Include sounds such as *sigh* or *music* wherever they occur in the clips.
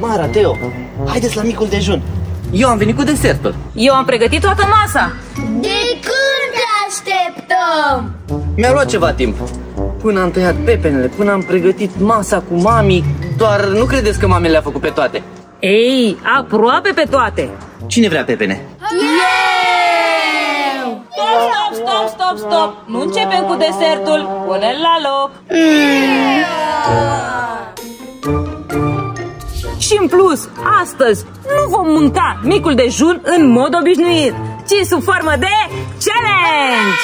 Mara, Teo, haideți la micul dejun. Eu am venit cu desertul. Eu am pregătit toată masa. De când te așteptăm? Mi-a luat ceva timp. Până am tăiat pepenele, până am pregătit masa cu mami, doar nu credeți că mami le-a făcut pe toate. Ei, aproape pe toate. Cine vrea pepene? Eu! Stop, stop, stop, stop, stop. Nu începem cu desertul. Pune-l la loc. Și în plus, astăzi nu vom mânca micul dejun în mod obișnuit, ci sub formă de challenge!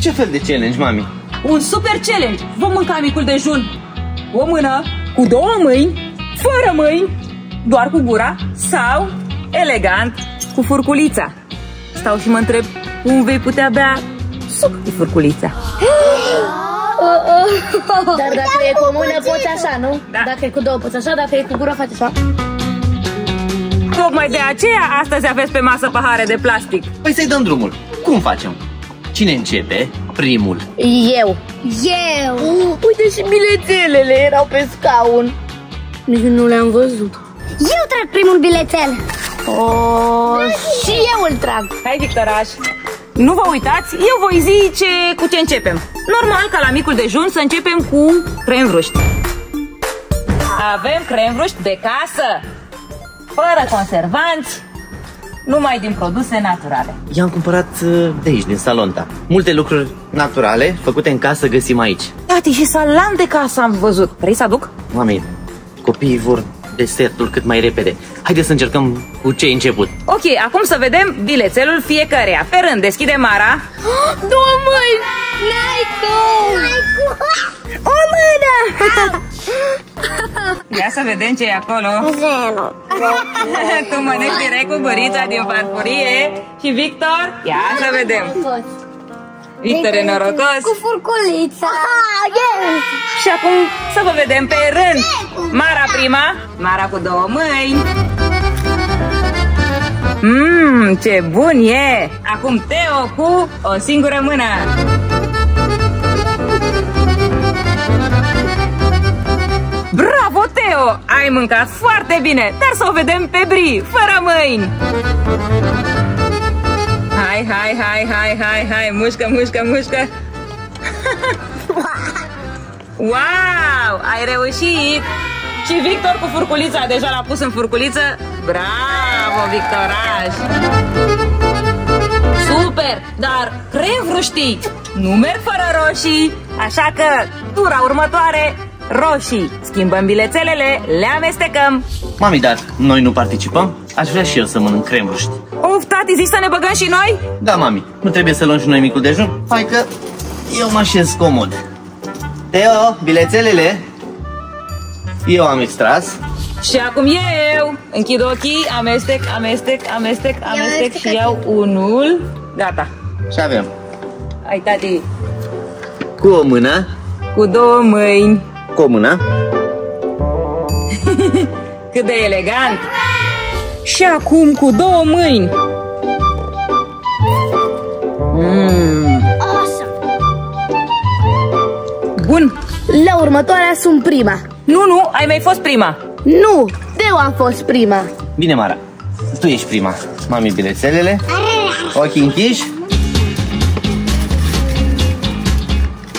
Ce fel de challenge, mami? Un super challenge! Vom mânca micul dejun cu o mână, cu două mâini, fără mâini, doar cu gura sau, elegant, cu furculița. Stau și mă întreb cum vei putea bea suc cu furculița. *gasps* *gasps* Dar dacă e cu o mână poți așa, nu? Da. Dacă e cu două poți așa, dacă e cu gura faci așa. Tocmai de aceea astăzi aveți pe masă pahare de plastic. Păi să-i dăm drumul. Cum facem? Cine începe? Primul. Eu. Eu. Uite și bilețelele erau pe scaun. Nici nu le-am văzut. Eu trag primul bilețel. Oh, și eu îl trag. Hai, Victoraș! Nu vă uitați, eu voi zice cu ce începem. Normal, ca la micul dejun, să începem cu cremvruști. Avem cremvruști de casă, fără conservanți, numai din produse naturale. I-am cumpărat uh, de aici, din Salonta. Multe lucruri naturale, făcute în casă, găsim aici. Tati, și salam de casă am văzut. Vrei să aduc? Mami, copiii vor desertul cât mai repede. Haideți să încercăm cu ce ai început. Ok, acum să vedem bilețelul fiecăreia. Pe rând, deschide Mara. Două mâini! N-ai cum! O mână! *laughs* Ia să vedem ce e acolo. Zero. tu *laughs* mănânci direct cu gurița din farfurie. Și Victor? Ia să vedem. Victor e norocos. Cu furculița. Ah, yes. Și acum să vă vedem pe rând. Mara prima, Mara cu două mâini. Mmm, ce bun e! Acum Teo cu o singură mână. Bravo, Teo! Ai mâncat foarte bine, dar să o vedem pe Bri, fără mâini. Hai, hai, hai, hai, hai, hai, mușcă, mușcă, mușcă. *laughs* Wow! Ai reușit! Și Victor cu furculița, deja l-a pus în furculiță. Bravo, Victoraș! Super! Dar cremvruștii nu merg fără roșii, așa că tura următoare, roșii. Schimbăm bilețelele, le amestecăm. Mami, dar noi nu participăm? Aș vrea și eu să mănânc cremruști. Of, tati, zici să ne băgăm și noi? Da, mami, nu trebuie să luăm și noi micul dejun? Hai că eu mă așez comod. Teo, bilețelele. Eu am extras. Și acum eu închid ochii, amestec, amestec, amestec, amestec și iau unul. Gata. Și avem Ai, tati, cu o mână, cu două mâini. cu o mână, *laughs* Cât de elegant! Și acum cu două mâini. Mm, Awesome. bun. La următoarea sunt prima. Nu, nu, ai mai fost prima. Nu, eu am fost prima. Bine, Mara, tu ești prima. Mami, bilețelele, ochii închiși.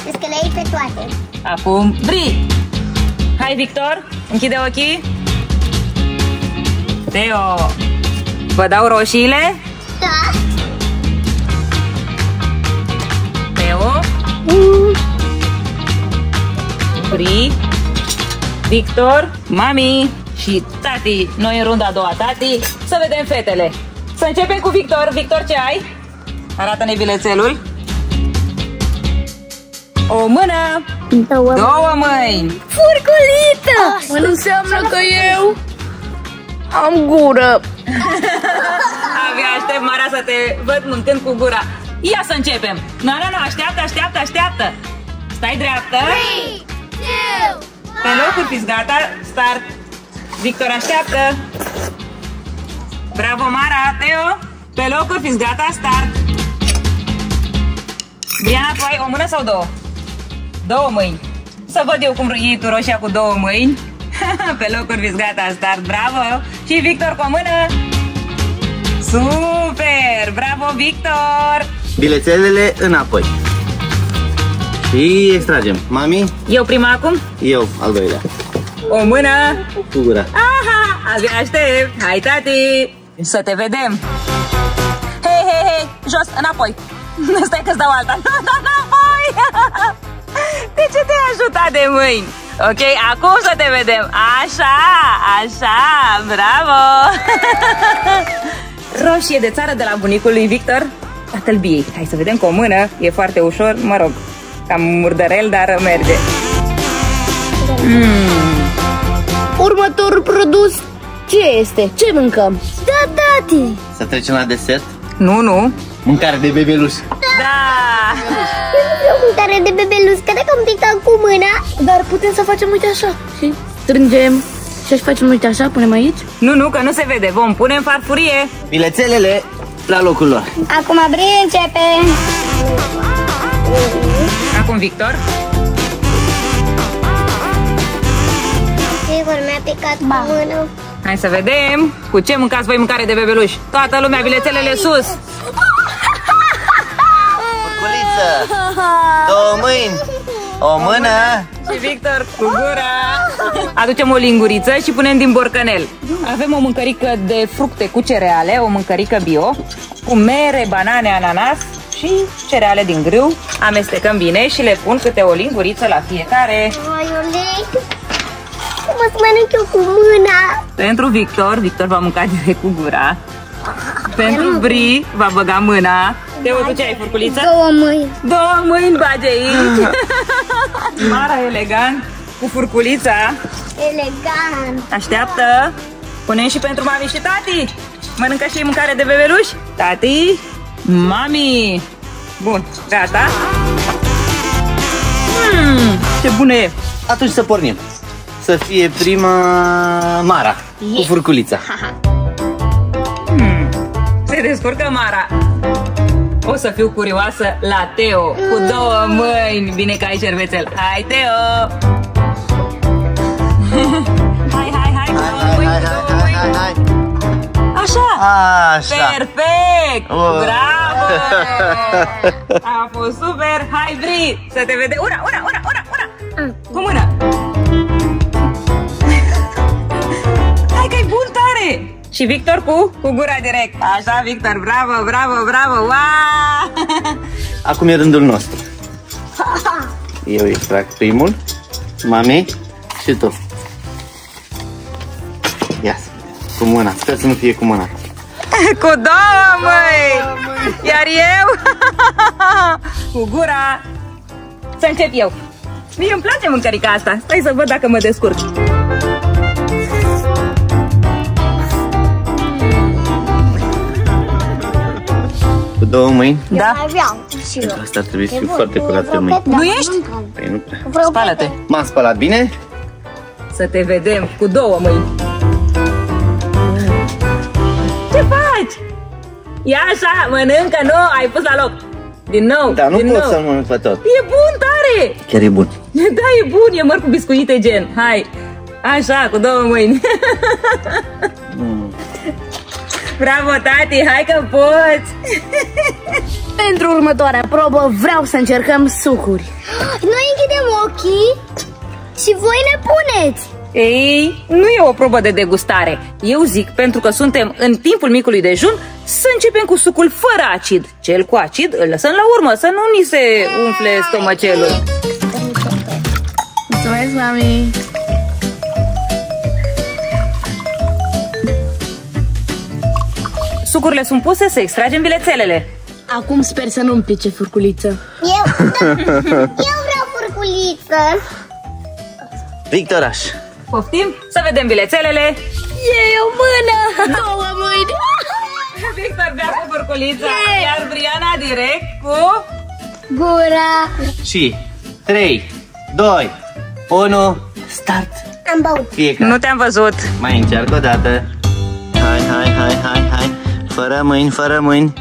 Vezi că le iei pe toate. Acum, Bri. Hai, Victor, închide ochii. Teo, vă dau roșiile. Da. Teo, Bri, Victor, mami și tati. Noi în runda a doua, tati. Să vedem fetele. Să începem cu Victor. Victor, ce ai? Arată-ne bilețelul. O mână, Două. două mâini. Furculiță! Mă înseamnă că eu am gură. Abia aștept, Mara, să te văd mâncând cu gura. Ia să începem. Nu, nu, nu, așteaptă, așteaptă, așteaptă. Stai dreaptă. Pe locuri, fiți gata. Start. Victor, așteaptă. Bravo, Mara. Teo, pe locuri, fiți gata. Start. Diana, tu ai o mână sau două? Două mâini. Să văd eu cum iei tu roșia cu două mâini. *laughs* Pe locuri fiți gata, start, bravo! Și Victor cu o mână! Super! Bravo, Victor! Bilețelele înapoi. Și extragem. Mami, Eu prima acum? eu al doilea. O mână! Cu gura. Aha! Abia aștept! Hai, tati! Să te vedem! Hei, hei, hei! Jos, înapoi! *laughs* Stai că-ți dau alta! Nu, *laughs* da, înapoi! *laughs* De ce te-ai ajutat de mâini? Ok, acum să te vedem! Așa, așa! Bravo! *laughs* Roșie de țară de la bunicul lui Victor Tatăl biei. Hai să vedem cu o mână. E foarte ușor, mă rog, cam murdărel, dar merge. Următorul produs ce este? Ce mâncăm? Da, tati! Să trecem la desert. Nu, nu. Mâncare de bebeluș. Da! Eu nu vreau mâncare de bebeluș, că dacă îmi picăm cu mâna... Dar putem să facem uite așa și strângem și așa facem uite așa, punem aici Nu, nu, că nu se vede. Vom pune în farfurie. Bilețelele la locul lor. Acum Bri începe! Acum Victor. Sigur, mi-a picat cu mână. Hai să vedem cu ce mâncați voi mâncare de bebeluș. Toată lumea, bilețelele sus. Furculiță. Două mâini. O mână. Și Victor cu gura. Aducem o linguriță și punem din borcanel. Avem o mâncărică de fructe cu cereale, o mâncărică bio, cu mere, banane, ananas și cereale din grâu. Amestecăm bine și le pun câte o linguriță la fiecare. Ai, Oleg! Cum să mănânc eu cu mâna? Pentru Victor, Victor va mânca direct cu gura. Pentru Bri va băga mâna. Teo, tu ce ai, furculiță? Două mâini. Două mâini bage aici. *laughs* Mara elegant cu furculița. Elegant. Așteaptă. Punem și pentru mami și tati. Mănâncă și ei mâncare de bebeluși? Tati, mami. Bun, gata. Mm, ce bună e. Atunci să pornim. Să fie prima Mara cu furculița. Se descurcă Mara. O să fiu curioasă la Teo cu două mâini. Bine că ai șervețel. Hai, Teo! *laughs* hai, hai, hai, cu două mâini, cu două mâini. Așa! Așa. Perfect! Oh. Bravo! *laughs* A fost super! Hai, Bri! Să te vede! Una, una, una, una, una! Cu mână! *laughs* Hai că-i bun tare! Și Victor cu, cu gura direct. Așa, Victor, bravo, bravo, bravo! Wow! *laughs* Acum e rândul nostru. *laughs* Eu extrag primul. Mami și tu. Ia să vedem. Cu mâna. Sper să nu fie cu mâna. *laughs* cu două mâini! Iar eu cu gura să încep eu. Mie îmi place mâncărica asta. Stai să văd dacă mă descurc. Două mâini. Da? Mai vreau și eu. Asta ar trebui să fiu foarte curat pe mâini. Nu ești? Păi nu prea. Vreau Spală-te. M-am spălat bine? Să te vedem cu două mâini. Ce faci? Ia așa, mănâncă, nu, ai pus la loc. Din nou, Da, nu din pot nou. să mănânc pe tot. E bun, tare! Chiar e bun. *laughs* Da, e bun, e măr cu biscuite gen. Hai, așa, cu două mâini. *laughs* Bravo, tati, hai că poți! *laughs* Pentru următoarea probă vreau să încercăm sucuri Noi închidem ochii și voi ne puneți. Ei, nu e o probă de degustare. Eu zic, pentru că suntem în timpul micului dejun, să începem cu sucul fără acid. Cel cu acid îl lăsăm la urmă, să nu ni se umfle stomacelul. Mulțumesc, mami Sucurile sunt puse, să extragem bilețelele. Acum sper să nu-mi pice furculiță Eu, da, *laughs* eu vreau furculiță. Victoraș. Poftim? Să vedem bilețelele. E o mână Două mâini *laughs* Victor bea cu furculița, iar Briana direct cu... Gura. Și 3, 2, 1, start. Am băut. Fiecare. Nu te-am văzut. Mai încerc o dată. Hai, hai, hai, hai, hai. Fără mâini, fără mâini. *laughs*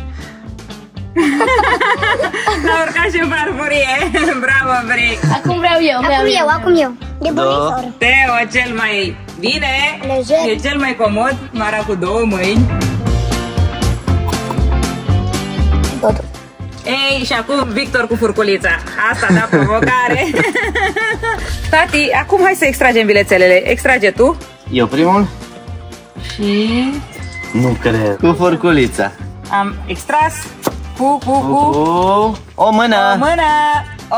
L-a urcat și în farfurie. *laughs* Bravo, Bri. Acum vreau eu, vreau Acum eu, acum eu. E Două. bunicor. Teo, cel mai bine. Lejer. E cel mai comod. Mara cu două mâini. Totul. Ei, și acum Victor cu furculița. Asta da provocare. *laughs* Tati, acum hai să extragem bilețelele. Extrage tu. Eu primul? Și Nu cred. Cu furculița. am extras cu, cu, cu, Cu o mână. o mână. O,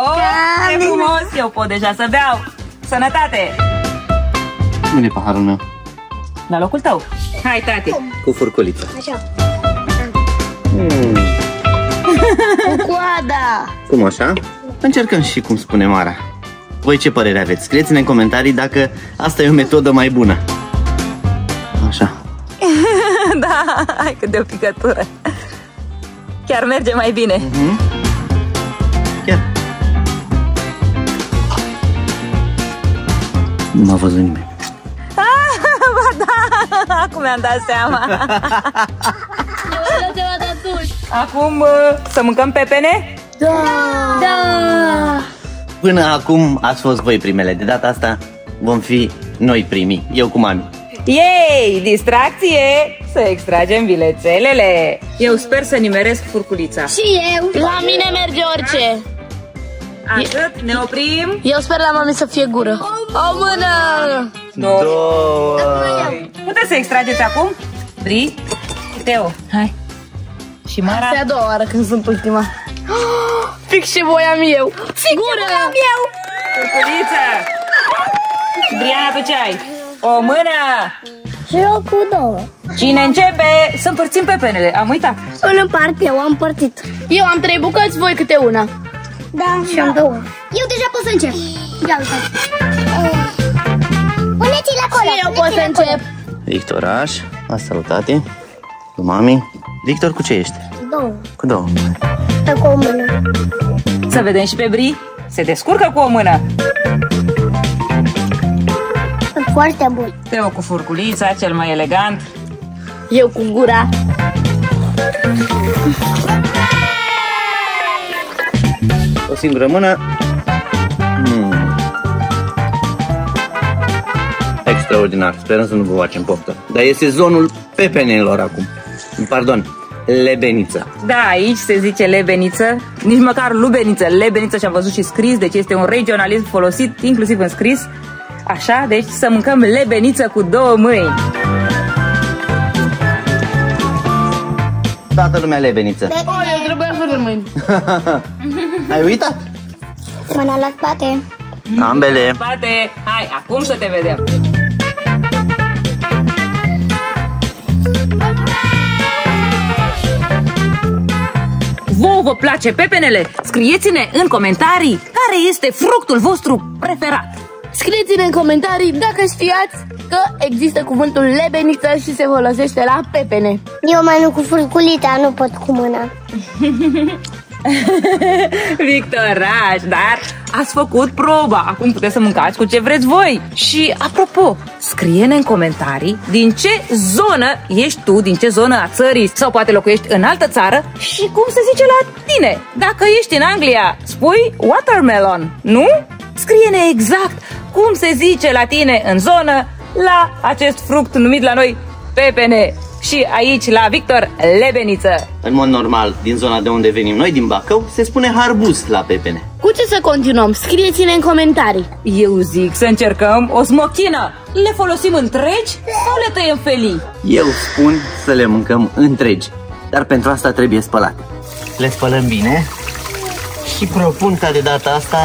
ce frumos. Eu pot deja să beau. Sănătate. Unde e paharul meu? La locul tău. Hai, tati. Cu furculița. Așa. Mm. Cu coada. Cum așa? Încercăm și cum spune Mara. Voi ce părere aveți? Scrieți-ne în comentarii dacă asta e o metodă mai bună. *laughs* hai cât de o picătură. Chiar merge mai bine. Chiar. Nu m-a văzut nimeni. *laughs* ba da, acum mi-am dat seama. Nu te va da atunci. Acum uh, să mâncăm pepene? Da. Da. Până acum ați fost voi primele. De data asta vom fi noi primii. Eu cu mami. Yay! Distracție! Să extragem bilețelele! Eu sper să nimeresc furculița. Și eu. La mine merge orice. Atât, ne oprim. Eu sper la mami să fie gură. O mână! Două. Două. Puteți să extrageți acum? Bri, Teo, hai. Și Mara. Asta e a doua oară când sunt ultima. *gasps* Fix ce voiam eu. Fix gură. ce voiam eu. Furculiță! Briana, tu ce ai? O mână! Și eu cu două. Cine începe? Să împărțim pepenele. Am uitat. Îl împart eu, am împărțit. Eu am trei bucăți, voi câte una. Da. Și am două. Eu deja pot să încep. Ia uite. Puneți-l acolo. Și eu pot să încep. Victoraș, aș salutate. Cu mami. Victor, cu ce ești? Două. Cu două. Stă cu o mână. Să vedem și pe Bri. Se descurcă cu o mână. Sunt foarte bun. Teo cu furculița, cel mai elegant. Eu cu gura. O singură mână. Mm. Extraordinar. Sperăm să nu vă facem poftă. Dar e sezonul pepenelor acum. Pardon, lebeniță. Da, aici se zice lebeniță, nici măcar lubeniță, lebeniță și am văzut și scris, deci este un regionalism folosit inclusiv în scris. Așa, deci să mâncăm lebeniță cu două mâini. Toată lumea lebeniță. Oh, eu trebuia să văd mâini. *laughs* Ai uitat? Mâna la spate. Ambele. Spate, hai, acum să te vedem. Vouă vă place pepenele? Scrieți-ne în comentarii care este fructul vostru preferat. Scrieți-ne în comentarii dacă știați că există cuvântul lebeniță și se folosește la pepene. Eu mai nu cu furculita, nu pot cu mâna. *laughs* Victoraș, dar ați făcut proba. Acum puteți să mâncați cu ce vreți voi. Și, apropo, scrie-ne în comentarii din ce zonă ești tu, din ce zonă a țării sau poate locuiești în altă țară și cum se zice la tine. Dacă ești în Anglia, spui watermelon, nu? Scrie-ne exact cum se zice la tine în zonă la acest fruct numit la noi pepene. Și aici, la Victor, lebeniță. În mod normal, din zona de unde venim noi, din Bacău, se spune harbuz la pepene. Cu ce să continuăm? Scrieți-ne în comentarii. Eu zic să încercăm o smochină. Le folosim întregi sau le tăiem felii? Eu spun să le mâncăm întregi, dar pentru asta trebuie spălate. Le spălăm bine și propun ca de data asta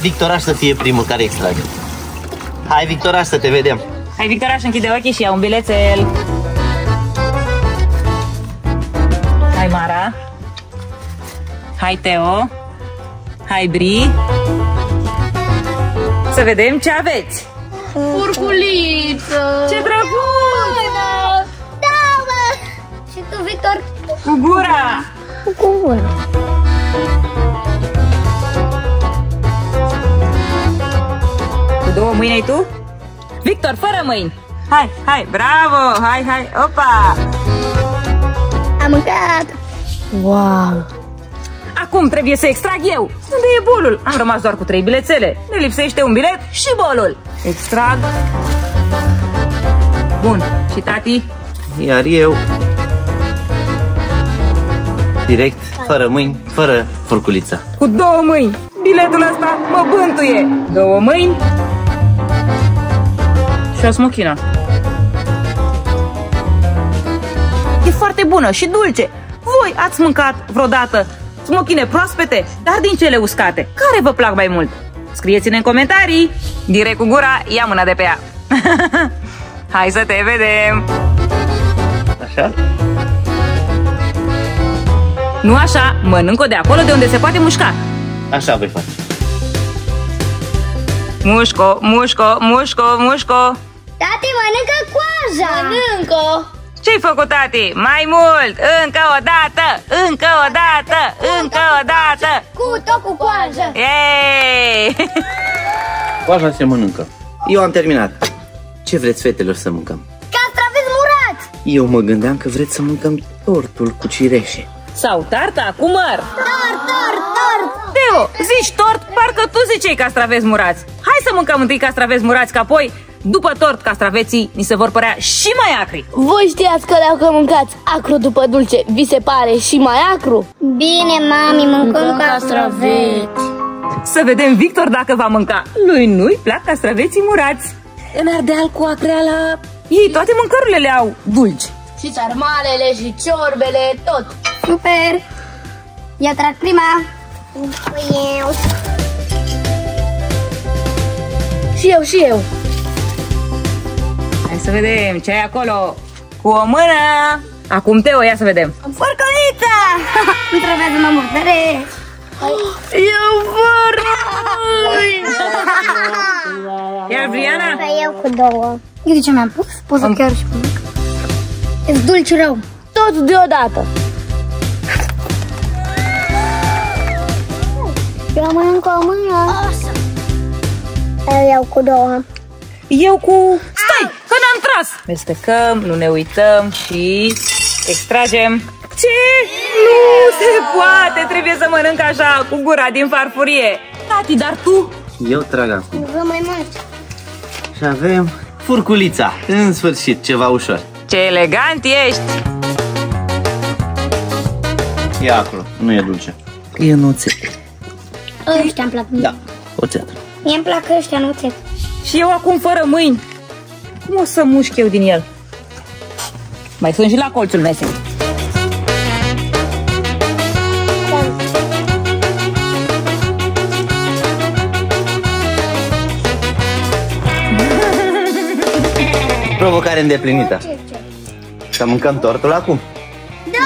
Victoraș să fie primul care extrage. Hai Victoraș să te vedem. Hai, Victoraș, închide ochii și ia un bilețel. Hai, Mara. Hai, Teo. Hai, Bri. Să vedem ce aveți. Furculiță! Ce drăguț! Da, mă! Și tu, Victor, Cu gura! cu gura. Două mâini ai tu? Victor, fără mâini! Hai, hai, bravo! Hai, hai, opa! Am mâncat. Wow! Acum trebuie să extrag eu. Unde e bolul? Am rămas doar cu trei bilețele. Ne lipsește un bilet și bolul. Extrag. Bun. Și tati? Iar eu... Direct, fără mâini, fără furculiță. Cu două mâini. Biletul ăsta mă bântuie. Două mâini. Și o smochină. E foarte bună și dulce. Voi ați mâncat vreodată smochine proaspete, dar din cele uscate. Care vă plac mai mult? Scrieți-ne în comentarii. Direct cu gura, ia mâna de pe ea. *laughs* Hai să te vedem! Așa? Nu așa, mănânc-o de acolo de unde se poate mușca. Așa voi face. Mușco, mușco, mușco, mușco. Tati, mănâncă coaja! Mănâncă! Ce-ai făcut, tati? Mai mult! Încă o dată! Încă o dată! Încă o dată! Cu tot cu coajă! Yay! *laughs* Coaja se mănâncă. Eu am terminat. Ce vreți, fetelor, să mâncăm? Castraveți murați! Eu mă gândeam că vreți să mâncăm tortul cu cireșe. Sau tarta cu măr. Tort, tort, tort! Teo, zici tort, parcă tu ziceai castraveți murați. Hai să mâncăm întâi castraveți murați, că apoi, după tort, castraveții ni se vor părea și mai acri. Voi știați că dacă mâncați acru după dulce, vi se pare și mai acru? Bine, mami, mâncăm castraveți! Să vedem Victor dacă va mânca. Lui nu-i plac castraveții murați. În Ardeal cu acreala... Ei toate mâncărurile le au dulci. Și sarmalele, și ciorbele, tot. Super! Eu trag prima! Eu! Și eu, și eu. Hai să vedem ce ai acolo. Cu o mână. Acum Teo, ia să vedem. Furculița! *laughs* Nu trebuie să mă murdăresc! Eu vor! Iar Briana? Pe eu cu două. Uite ce mi-am pus, pot să chiar și mănânc. Ești dulci rău. Tot deodată. Eu mănânc cu o mână. Eu iau cu două. Eu cu... Stai, că n-am tras! Mestecăm, nu ne uităm și extragem. Ce? Nu se poate! Trebuie să mănânc așa, cu gura din farfurie. Tati, dar tu? Eu trag acum. Vă mai mult. Și avem furculița. În sfârșit, ceva ușor. Ce elegant ești! Ia acolo, nu e dulce. E nuțet. Ăștia îmi plac mie. Da, oțet. Mie îmi plac ăștia, nu ți Și eu acum fără mâini. Cum o să mușc eu din el? Mai sunt și la colțul mesei. *laughs* Provocare îndeplinită. Să mâncăm tortul acum. Da!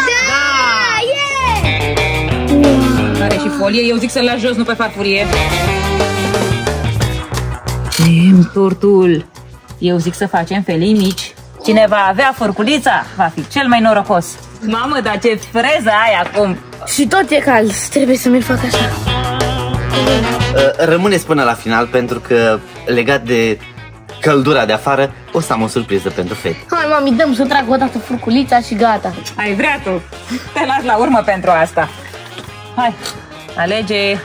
Yeah! Are și folie, eu zic să-l las jos, nu pe farfurie. Tem tortul. Eu zic să facem felii mici. Cine va avea furculița va fi cel mai norocos. Mamă, dar ce freză ai acum! Și tot e cald. Trebuie să mi fac așa. Uh, Rămâneți până la final pentru că legat de căldura de afară o să am o surpriză pentru fete. Hai, mami, dăm să trag o dată furculița și gata. Ai vrea tu. Te las la urmă pentru asta. Hai, alege.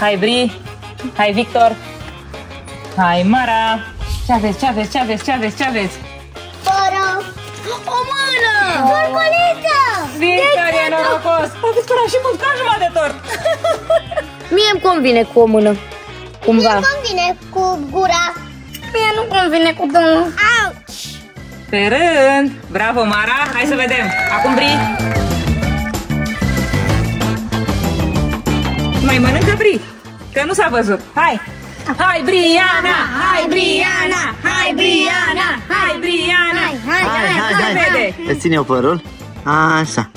Hai, Bri. Hai, Victor. Hai, Mara. Ce aveți, ce aveți, ce aveți, ce aveți, ce aveți? Fără! O mână! Furculiță! Victor e norocos. *laughs* Poate spune și mânca jumătate de tort. *laughs* Mie îmi convine cu o mână. Cumva. Nu convine cu gura. Mie nu convine cu două. Ouch! Pe rând. Bravo, Mara. Hai să vedem. Acum, Bri. Mai mănâncă Bri. Că nu s-a văzut. Hai. Hai, Briana! Hai, Briana! Hai, Briana! Hai, Briana! Hai, hai, hai, Se vede. Îți țin eu părul? Așa.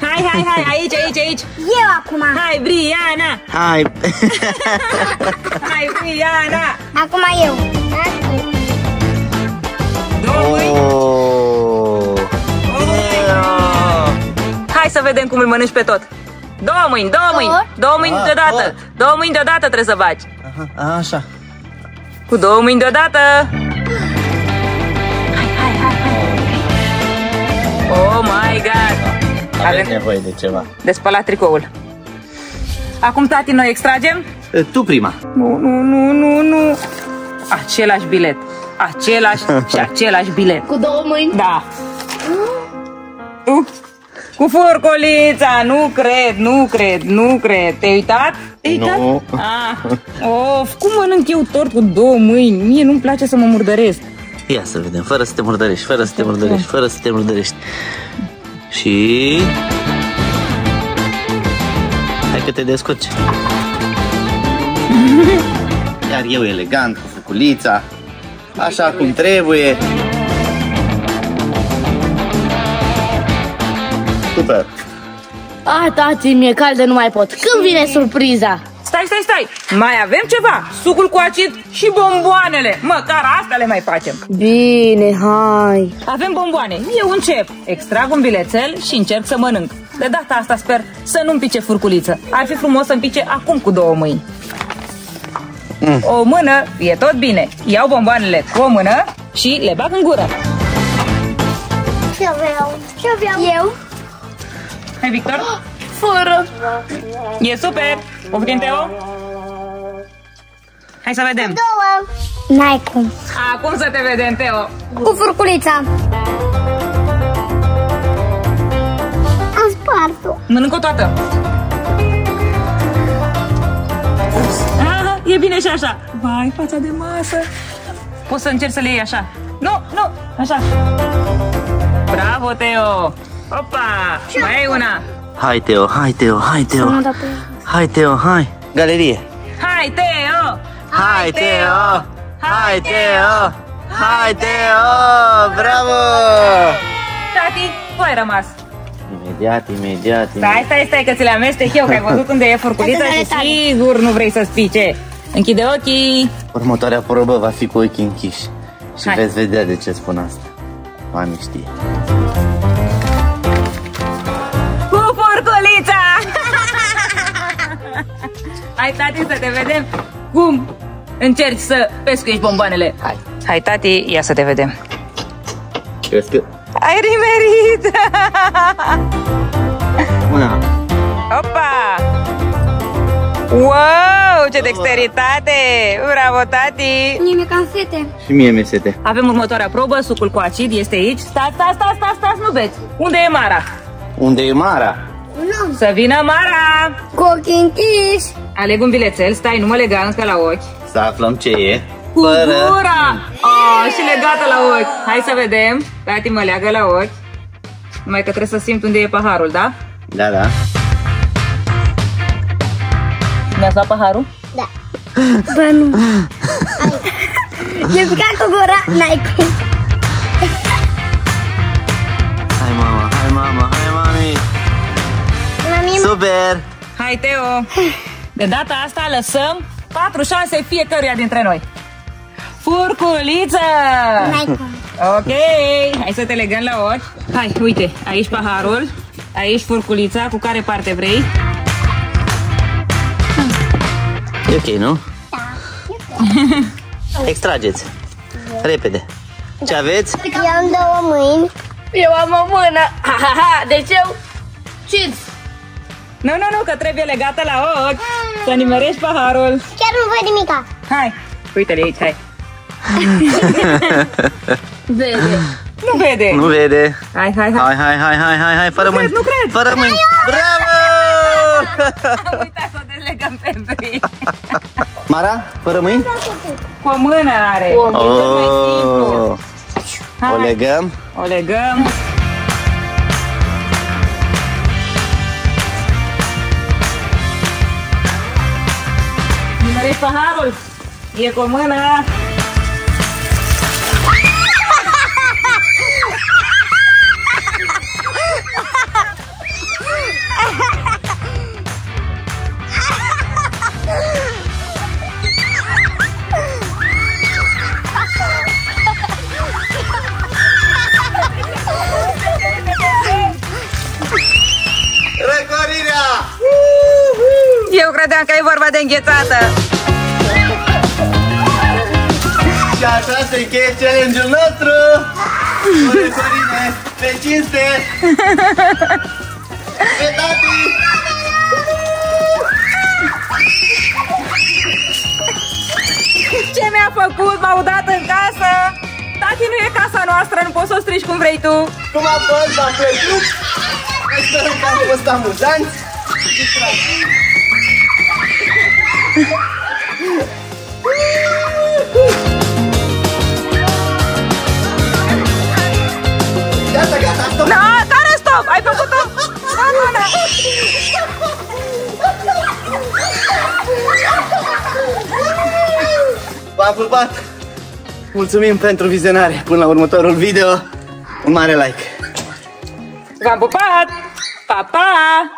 Hai, hai, hai, aici, aici, aici. Eu acum. Hai, Briana! Hai. *laughs* *laughs* Hai, Briana! Acum eu. Două mâini. oh. Hai să vedem cum îl mănânci pe tot. Două mâini, două mâini, două mâini Ah, deodată. tot. Două mâini deodată trebuie să bagi. Aha, Așa. Cu două mâini deodată. Oh my god! Avem Avem nevoie de ceva. de spălat tricoul. Acum, tati, noi extragem? Tu prima. Nu, nu, nu, nu, nu. Același bilet. Același *laughs* și același bilet. Cu două mâini. Da. Tu? Cu furculița, nu cred, nu cred, nu cred. Te-ai uitat? Te-ai uitat? Nu. Ah. *laughs* Of, cum mănânc eu tort cu două mâini? Mie nu-mi place să mă murdăresc. Ia să vedem, fără să te murdărești, fără să te murdărești, fără să te murdărești. Și... Hai că te descurci. *laughs* Iar eu elegant, cu făculița, așa cum trebuie. Super! Ah, tati, mi-e caldă, nu mai pot. Când vine surpriza? Stai, stai, stai! Mai avem ceva? Sucul cu acid și bomboanele. Măcar asta le mai facem. Bine, hai. Avem bomboane. Eu încep. Extrag un bilețel și încerc să mănânc. De data asta sper să nu-mi pice furculiță. Ar fi frumos să-mi pice acum cu două mâini. O mână e tot bine. Iau bomboanele cu o mână și le bag în gură. Ce vreau? Ce vreau? Eu? Hai, Victor. *gasps* Fără. E super. Poftim, Teo? Hai să vedem. Două. N-ai cum. Acum să te vedem, Teo. Cu furculița. Am spart-o. Mănânc-o toată. Aha, e bine și așa. Vai, fața de masă. Poți să încerci să le iei așa. Nu, nu, așa. Bravo, Teo. Opa, mai ai una. Hai Teo, hai Teo, hai Teo, Nu, dar pe... hai Teo, hai! Galerie! Hai, Teo. Hai Teo! Hai Teo! Hai Teo! Bravo! Tati, tu ai rămas. Imediat, imediat, Stai, imediat. stai, stai, că ți le amestec eu, că ai văzut unde e furculița Hai și să tare. sigur nu vrei să spice. Închide ochii. Următoarea probă va fi cu ochii închiși. Și Hai. veți vedea de ce spun asta. Mami știe. Hai, tati, să te vedem cum încerci să pescuiești bomboanele. Hai, hai, tati, ia să te vedem. Crezi că... Ai rimerit! Una. Opa! Wow, ce dexteritate! Bravo, tati! Mie mi-e cam fete. Și mie mi sete. Avem următoarea probă, sucul cu acid este aici. Stați, stați, stați, stați, stați, nu beți! Unde e Mara? Unde e Mara? Nu. Să vină Mara! Cu ochii închiși. Aleg un bilețel, stai, nu mă lega încă la ochi. Să aflăm ce e. Cu gura! Oh, și legată la ochi. Hai să vedem. Tati mă leagă la ochi. Numai că trebuie să simt unde e paharul, da? Da, da. Mi-ați luat paharul? Da. Bă, nu. *laughs* E picat cu gura. N-ai cum. Mami, Super! Hai, Teo! De data asta lăsăm patru șanse fiecăruia dintre noi. Furculiță! n-ai cum. Ok, hai să te legăm la ochi. Hai, uite, aici paharul, aici furculița, cu care parte vrei? E ok, nu? Extrageți. Repede. Ce aveți? Eu am două mâini. Eu am o mână. Ha, ha, ha. Deci eu... Ciți. Nu, nu, nu, că trebuie legată la ochi Să nimerești paharul Chiar nu văd nimica. Hai, uite-le aici, hai *laughs* Vede. Nu vede Nu vede. Hai, hai, hai Hai, hai, hai, hai, hai, hai, fără Nu mâini. cred, nu cred. Fără mâini. Bravo! Am uitat să o dezlegăm pe bri Mara, fără mâini? Cu o mână are Cu o E cel mai simplu Oh, o Hai, legăm. o legăm paharul E cu o mână Răcorirea! Eu credeam că e vorba de înghețată Și așa se încheie challenge-ul nostru! Cu răcorire pe cinste! Pe tati! Ce mi-a făcut? M-au dat în casă! Tati, nu e casa noastră, nu poți să o strici cum vrei tu! Cum a fost? V-a plăcut? Sperăm că am fost amuzanți. Gata, stop! Da, care stop? Ai făcut-o? Da, da, da. V-am pupat! Mulțumim pentru vizionare! Până la următorul video, un mare like! V-am pupat! Pa, pa!